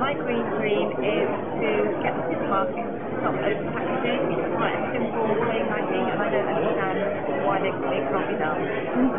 my green dream is to get the supermarket to stop overtaxing. It's quite a simple thing, I think, and I don't understand why they, it can't be done.